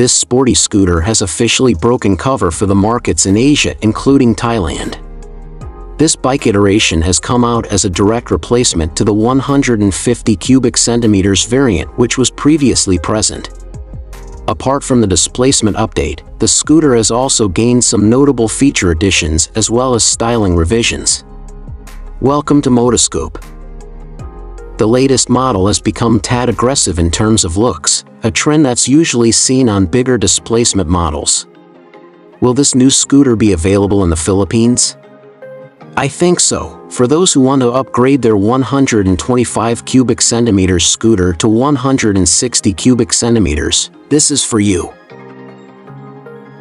this sporty scooter has officially broken cover for the markets in Asia including Thailand. This bike iteration has come out as a direct replacement to the 150 cubic centimeters variant which was previously present. Apart from the displacement update, the scooter has also gained some notable feature additions as well as styling revisions. Welcome to Motoscoop. The latest model has become tad aggressive in terms of looks, a trend that's usually seen on bigger displacement models. Will this new scooter be available in the Philippines? I think so, for those who want to upgrade their 125 cubic centimeters scooter to 160 cubic centimeters, this is for you.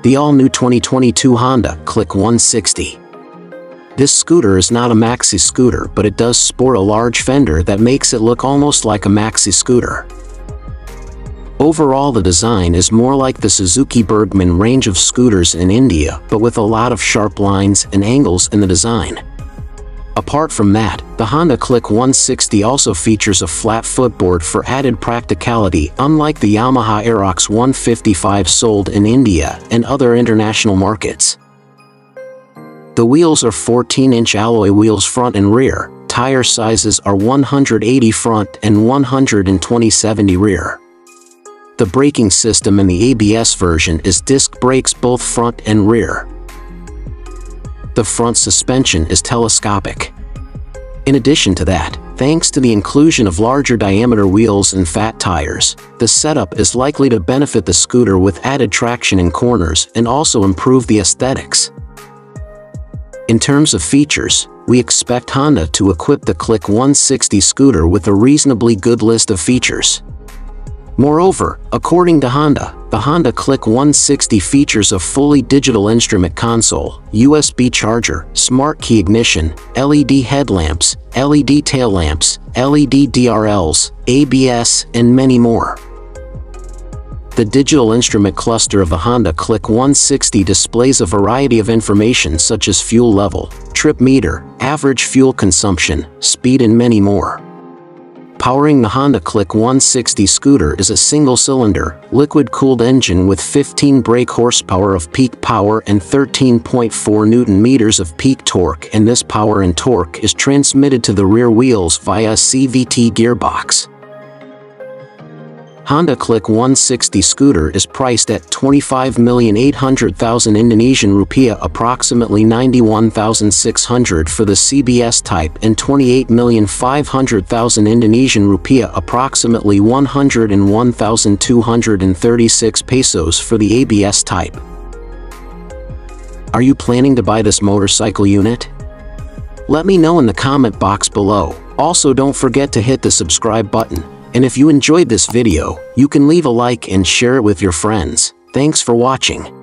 The all-new 2022 Honda Click 160. This scooter is not a maxi scooter but it does sport a large fender that makes it look almost like a maxi scooter. Overall the design is more like the Suzuki Burgman range of scooters in India but with a lot of sharp lines and angles in the design. Apart from that, the Honda Click 160 also features a flat footboard for added practicality unlike the Yamaha Aerox 155 sold in India and other international markets. The wheels are 14-inch alloy wheels front and rear, tire sizes are 180 front and 120-70 rear. The braking system in the ABS version is disc brakes both front and rear. The front suspension is telescopic. In addition to that, thanks to the inclusion of larger diameter wheels and fat tires, the setup is likely to benefit the scooter with added traction in corners and also improve the aesthetics. In terms of features, we expect Honda to equip the Click 160 scooter with a reasonably good list of features. Moreover, according to Honda, the Honda Click 160 features a fully digital instrument console, USB charger, smart key ignition, LED headlamps, LED tail lamps, LED DRLs, ABS, and many more. The digital instrument cluster of the Honda Click 160 displays a variety of information such as fuel level, trip meter, average fuel consumption, speed and many more. Powering the Honda Click 160 scooter is a single-cylinder, liquid-cooled engine with 15 brake horsepower of peak power and 13.4 newton-meters of peak torque and this power and torque is transmitted to the rear wheels via a CVT gearbox. Honda Click 160 scooter is priced at 25,800,000 Indonesian rupiah approximately 91,600 for the CBS type and 28,500,000 Indonesian rupiah approximately 101,236 pesos for the ABS type. Are you planning to buy this motorcycle unit? Let me know in the comment box below. Also don't forget to hit the subscribe button. And if you enjoyed this video, you can leave a like and share it with your friends. Thanks for watching.